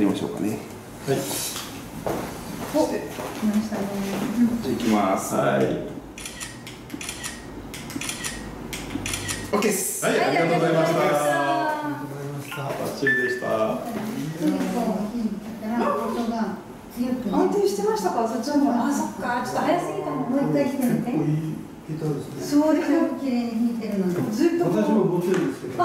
入りましょうかねはいお、来ましたね。じゃあいきますはい、オッケーですはい、ありがとうございましたありがとうございました。バッチリでした。安定してましたか、そっちの方が。あ、そっか、ちょっと早すぎたもう一回してみて。いいギターですね。そうですよ。綺麗に弾いてるので。ずっと私も持ってるんですけど。